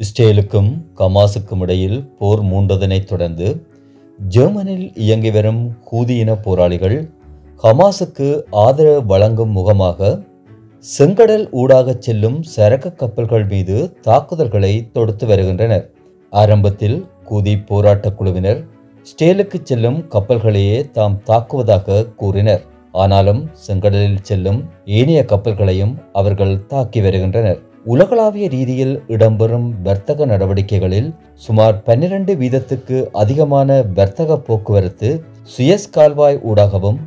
இஸ்ரேலுக்கும் கமாசுக்கும் இடையில் போர் மூண்டதனைத் தொடர்ந்து ஜெர்மனில் இயங்கி வரும் ஹூதியின போராளிகள் ஹமாஸுக்கு ஆதரவு வழங்கும் முகமாக செங்கடல் ஊடாகச் செல்லும் சரக்கு கப்பல்கள் மீது தாக்குதல்களை தொடுத்து வருகின்றனர். ஆரம்பத்தில் கூதி போராட்டக் குழுவினர் ஸ்டேலுக்கு செல்லும் கப்பல்களையே தாம் தாக்குவதாக கூறினர். ஆனாலும் செங்கடலில் செல்லும் ஏனைய கப்பல்களையும் அவர்கள் தாக்கி வருகின்றனர். உலகளாவிய ரீதியில் இடம்பெறும் வர்த்தக நடவடிக்கைகளில் சுமார் பன்னிரண்டு வீதத்துக்கு அதிகமான வர்த்தக போக்குவரத்து சுயஸ் கால்வாய் ஊடாகவும்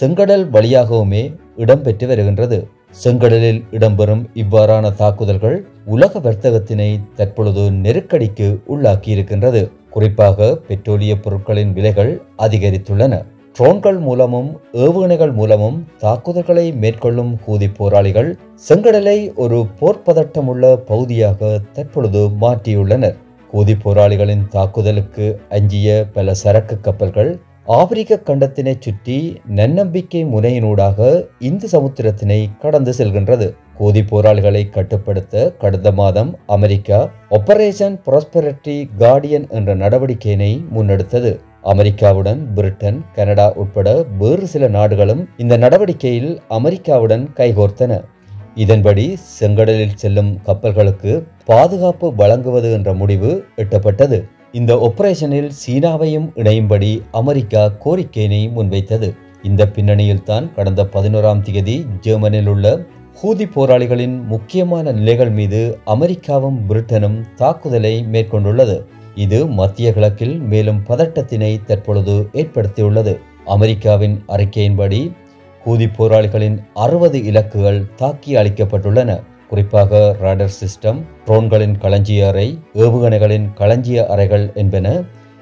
செங்கடல் வழியாகவுமே இடம்பெற்று வருகின்றது. செங்கடலில் இடம்பெறும் இவ்வாறான தாக்குதல்கள் உலக வர்த்தகத்தினை தற்பொழுது நெருக்கடிக்கு உள்ளாக்கி இருக்கின்றது குறிப்பாக பெட்ரோலிய பொருட்களின் விலைகள் அதிகரித்துள்ளன. ட்ரோன்கள் மூலமும் ஏவுகணைகள் மூலமும் தாக்குதல்களை மேற்கொள்ளும் ஹூதி போராளிகள் செங்கடலை ஒரு போர்ப்பதட்டமுள்ள பகுதியாக தற்பொழுது மாற்றியுள்ளனர். ஹூதி போராளிகளின் தாக்குதலுக்கு அஞ்சிய பல சரக்கு கப்பல்கள் ஆப்பிரிக்க கண்டத்தினை சுற்றி நன்னம்பிக்கை முனையினூடாக இந்து சமுத்திரத்தினை கடந்து செல்கின்றது. ஹூதி போராளிகளை கட்டுப்படுத்த கடந்த மாதம் அமெரிக்கா ஆபரேஷன் ப்ராஸ்பெரிட்டி கார்டியன் என்ற நடவடிக்கையினை முன்னெடுத்தது. அமெரிக்காவுடன் பிரிட்டன் கனடா உட்பட வேறு சில நாடுகளும் இந்த நடவடிக்கையில் அமெரிக்காவுடன் கைகோர்த்தன. இதன்படி செங்கடலில் செல்லும் கப்பல்களுக்கு பாதுகாப்பு வழங்குவது என்ற முடிவு எட்டப்பட்டது. இந்த ஒப்பரேஷனில் சீனாவையும் இணையும்படி அமெரிக்கா கோரிக்கையினை முன்வைத்தது. இந்த பின்னணியில் தான் கடந்த பதினோராம் தேதி ஜெர்மனியில் உள்ள ஹூதி போராளிகளின் முக்கியமான நிலைகள் மீது அமெரிக்காவும் பிரிட்டனும் தாக்குதலை மேற்கொண்டுள்ளது. இது மத்திய கிழக்கில் மேலும் பதட்டத்தினை தற்பொழுது ஏற்படுத்தியுள்ளது. அமெரிக்காவின் அறிக்கையின்படி கூதி போராளிகளின் அறுபது இலக்குகள் தாக்கி அளிக்கப்பட்டுள்ளன குறிப்பாக ராடர் சிஸ்டம் ட்ரோன்களின் களஞ்சிய அறை ஏவுகணைகளின் களஞ்சிய அறைகள் என்பன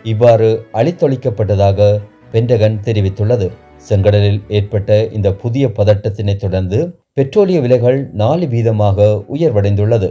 இவ்வாறு அழித்தொழிக்கப்பட்டதாக பென்டகன் தெரிவித்துள்ளது. செங்கடலில் ஏற்பட்ட இந்த புதிய பதட்டத்தினை தொடர்ந்து பெட்ரோலிய விலைகள் நாலு வீதமாக உயர்வடைந்துள்ளது.